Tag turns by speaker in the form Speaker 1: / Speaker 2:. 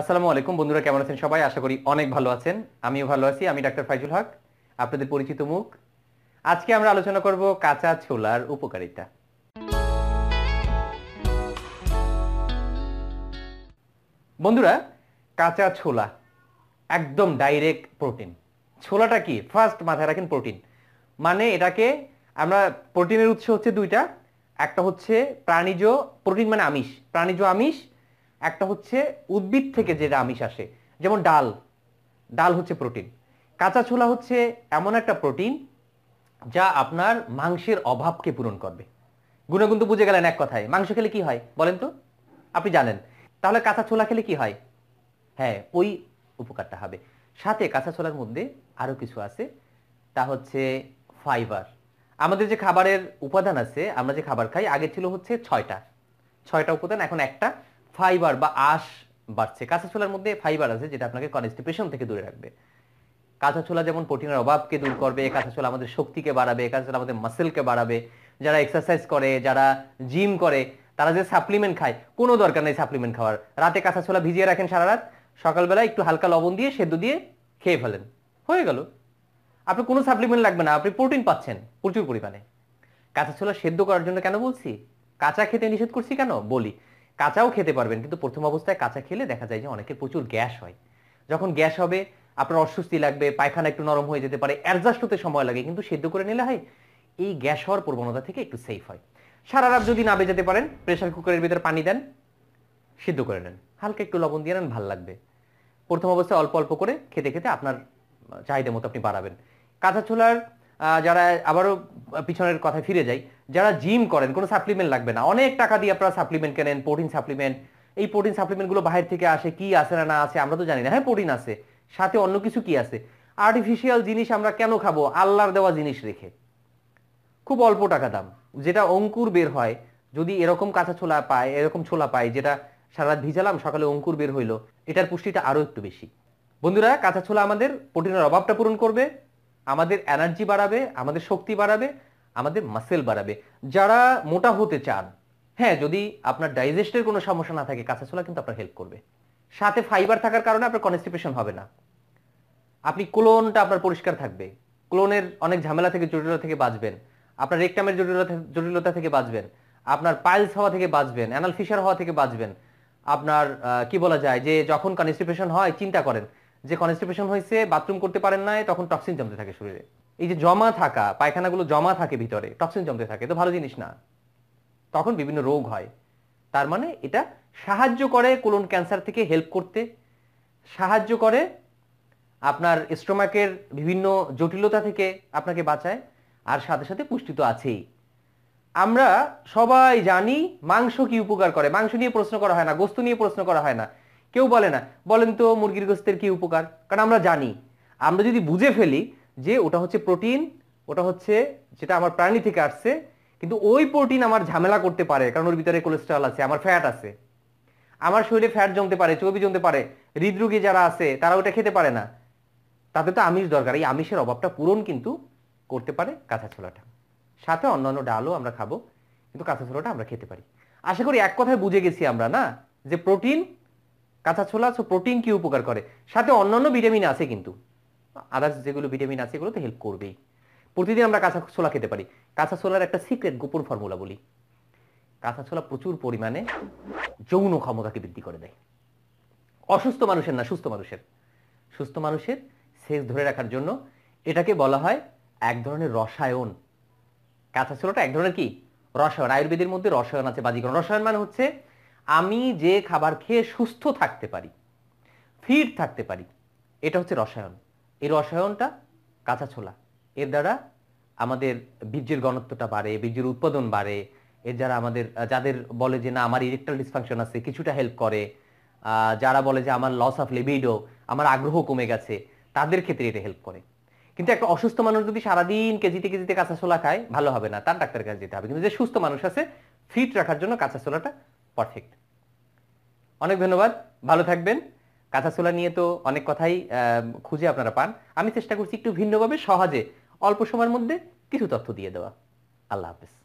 Speaker 1: আসসালামু আলাইকুম, বন্ধুরা কেমন আছেন সবাই? আশা করি অনেক ভালো আছেন। আমিও ভালো আছি, আমি ডাক্তার ফাইজুল হক, আপনাদের পরিচিত মুখ। আজকে আমরা আলোচনা করব কাঁচা ছোলার উপকারিতা। বন্ধুরা, কাঁচা ছোলা একদম ডাইরেক্ট প্রোটিন ছোলাটা কি? ফার্স্ট মাথায় রাখেন প্রোটিন মানে এটাকে আমরা প্রোটিনের উৎস হচ্ছে দুইটা। একটা হচ্ছে প্রাণীজ প্রোটিন মানে আমিষ। প্রাণীজ, আমিষ একটা হচ্ছে উদ্ভিদ থেকে যেটা আমিষ আসে, যেমন ডাল। ডাল হচ্ছে প্রোটিন। কাঁচা ছোলা হচ্ছে এমন একটা প্রোটিন যা আপনার মাংসের অভাবকে পূরণ করবে। গুণগুণ তো বুঝে গেলেন এক কথায়। মাংস খেলে কি হয় বলেন তো? আপনি জানেন। তাহলে কাঁচা ছোলা খেলে কি হয়? হ্যাঁ ওই উপকারটা হবে। সাথে কাঁচা ছোলার মধ্যে আরও কিছু আছে। তা হচ্ছে ফাইবার। আমাদের যে খাবারের উপাদান আছে, আমরা যে খাবার খাই, আগে ছিল হচ্ছে ছয়টা। ছয়টা উপাদান, এখন একটা। ফাইবার বা আঁশ বাড়ছে। কাঁচা ছোলার মধ্যে ফাইবার আছে, যেটা আপনাকে কনস্টিপেশন থেকে দূরে রাখবে। কাঁচা ছোলা যেমন প্রোটিনের অভাবকে দূর করবে, কাঁচা ছোলা আমাদের শক্তিকে বাড়াবে, কাঁচা ছোলা আমাদের মাসেলকে বাড়াবে। যারা এক্সারসাইজ করে, যারা জিম করে, তারা যে সাপ্লিমেন্ট খায়, কোনো দরকার নেই সাপ্লিমেন্ট খাওয়ার। রাতে কাঁচা ছোলা ভিজিয়ে রাখেন সারা রাত সকালবেলা একটু হালকা লবণ দিয়ে সেদ্ধ দিয়ে খেয়ে ফেলেন। হয়ে গেল। আপনি কোনো সাপ্লিমেন্ট লাগবে না, আপনি প্রোটিন পাচ্ছেন প্রচুর পরিমাণে। কাঁচা ছোলা সেদ্ধ করার জন্য কেন বলছি? কাঁচা খেতে নিষেধ করছি কেন? বলি। কাঁচাও খেতে পারবেন, কিন্তু প্রথম অবস্থায় কাঁচা খেলে দেখা যায় যে অনেকের প্রচুর গ্যাস হয়। যখন গ্যাস হবে, আপনার অস্বস্তি লাগবে, পায়খানা একটু নরম হয়ে যেতে পারে অ্যাডজাস্ট হতে সময় লাগে, কিন্তু সেদ্ধ করে নিলে হয়, এই গ্যাস হওয়ার প্রবণতা থেকে একটু সেফ হয়। সারা রাত যদি না বেজাতে পারেন প্রেশার কুকারের ভিতরে পানি দেন, সিদ্ধ করে নেন। হালকা একটু লবণ দিয়ে নেন, ভালো লাগবে। প্রথম অবস্থায় অল্প অল্প করে খেতে খেতে আপনার চাহিদা মতো আপনি বাড়াবেন। কাঁচা ছোলার যারা আবারও পিছনের কথায় ফিরে যাই, যারা জিম করেন, কোনো সাপ্লিমেন্ট লাগবে না। অনেক টাকা দিয়ে আপনারা সাপ্লিমেন্ট কেনেন প্রোটিন সাপ্লিমেন্ট এই প্রোটিন সাপ্লিমেন্টগুলো বাইরে থেকে আসে, কি আছে না না আছে, আমরা তো জানি না। হ্যাঁ প্রোটিন আছে। সাথে অন্য কিছু কি আছে? আর্টিফিশিয়াল জিনিস আমরা কেন খাব? আল্লাহর দেওয়া জিনিস রেখে। খুব অল্প টাকা দাম। যেটা অঙ্কুর বের হয়, যদি এরকম কাঁচা ছোলা পায়, এরকম ছোলা পায়, যেটা সারা রাত ভিজালাম, সকালে অঙ্কুর বের হইল, এটার পুষ্টিটা আরও একটু বেশি। বন্ধুরা, কাঁচা ছোলা আমাদের প্রোটিনের অভাবটা পূরণ করবে। আমাদের এনার্জি বাড়াবে, আমাদের শক্তি বাড়াবে, আমাদের মাসেল বাড়াবে। যারা মোটা হতে চান হ্যাঁ যদি আপনার ডাইজেস্টের কোনো সমস্যা না থাকে, কাঁচা ছোলা কিন্তু আপনার হেল্প করবে। সাথে ফাইবার থাকার কারণে আপনার কনস্টিপেশন হবে না। আপনি ক্লোনটা আপনার পরিষ্কার থাকবে। ক্লোনের অনেক ঝামেলা থেকে, জটিলতা থেকে বাঁচবেন। আপনার রেকটামের জটিলতা জটিলতা থেকে বাঁচবেন। আপনার পাইলস হওয়া থেকে বাঁচবেন অ্যানাল ফিশার হওয়া থেকে বাঁচবেন। আপনার কি বলা যায় যে যখন কনস্টিপেশন হয়, চিন্তা করেন। যে কনস্টিপেশন হয়েছে বাথরুম করতে পারেন না তখন টক্সিন জমতে থাকে শরীরে। এই যে জমা থাকা, পায়খানাগুলো জমা থাকে ভিতরে টক্সিন জমতে থাকে, তো ভালো জিনিস না। তখন বিভিন্ন রোগ হয়। তার মানে এটা সাহায্য করে কোলন ক্যান্সার থেকে হেল্প করতে। সাহায্য করে আপনার স্টোমাকের বিভিন্ন জটিলতা থেকে আপনাকে বাঁচায়, আর সাথে সাথে পুষ্টি তো আছেই। আমরা সবাই জানি মাংস কি উপকার করে। মাংস নিয়ে প্রশ্ন করা হয় না, গোস্ত নিয়ে প্রশ্ন করা হয় না। কেউ বলে না। বলেন তো, মুরগির গোস্তের কি উপকার? কারণ আমরা জানি। আমরা যদি বুঝে ফেলি যে ওটা হচ্ছে প্রোটিন, ওটা হচ্ছে যেটা আমার প্রাণী থেকে আসছে, কিন্তু ওই প্রোটিন আমার ঝামেলা করতে পারে, কারণ ওর ভিতরে কোলেস্ট্রল আছে, আমার ফ্যাট আছে। আমার শরীরে ফ্যাট জমতে পারে, চর্বি জমতে পারে, হৃদরোগী যারা আছে, তারা ওটা খেতে পারে না। তাতে তো আমিষ দরকার, এই আমিষের অভাবটা পূরণ কিন্তু করতে পারে কাঁচা ছোলাটা। সাথে অন্যান্য ডালও আমরা খাব, কিন্তু কাঁচা ছোলাটা আমরা খেতে পারি। আশা করি এক কথায় বুঝে গেছি আমরা, না? যে প্রোটিন কাঁচা ছোলা সো প্রোটিন কি উপকার করে? সাথে অন্যান্য ভিটামিন আছে কিন্তু। আদার্স যেগুলো ভিটামিন আছে এগুলো তো হেল্প করবেই। প্রতিদিন আমরা কাঁচা ছোলা খেতে পারি। কাঁচা ছোলার একটা সিক্রেট গোপন ফর্মুলা বলি। কাঁচা ছোলা প্রচুর পরিমাণে যৌন ক্ষমতাকে বৃদ্ধি করে দেয়। অসুস্থ মানুষের না, সুস্থ মানুষের। সুস্থ মানুষের সেক্স ধরে রাখার জন্য এটাকে বলা হয় এক ধরনের রসায়ন। কাঁচা ছোলাটা এক ধরনের কি? রসায়ন। আয়ুর্বেদের মধ্যে রসায়ন আছে, বাজিকরণ। রসায়ন মানে হচ্ছে আমি যে খাবার খেয়ে সুস্থ থাকতে পারি ফিট থাকতে পারি, এটা হচ্ছে রসায়ন। এই রসায়নটা কাঁচা ছোলা। এর দ্বারা আমাদের বীর্যের ঘনত্বটা বাড়ে, বীর্যের উৎপাদন বাড়ে। এর যারা আমাদের, যাদের বলে যে, না, আমার ইরেকটাল ডিসফাংশন আছে, কিছুটা হেল্প করে। যারা বলে যে, আমার লস অফ লিবিডো আমার আগ্রহ কমে গেছে, তাদের ক্ষেত্রে এটা হেল্প করে। কিন্তু একটা অসুস্থ মানুষ যদি সারাদিন কেজিতে কেজিতে কাঁচা ছোলা খায়, ভালো হবে না। তার ডাক্তারের কাছে যেতে হবে। কিন্তু যে সুস্থ মানুষ আছে ফিট রাখার জন্য কাঁচা ছোলাটা পারফেক্ট অনেক ধন্যবাদ, ভালো থাকবেন। কাঁথাচোলা নিয়ে তো অনেক কথাই খুঁজে আপনারা পান। আমি চেষ্টা করছি একটু ভিন্নভাবে, সহজে, অল্প সময়ের মধ্যে কিছু তথ্য দিয়ে দেওয়া। আল্লাহ হাফেজ।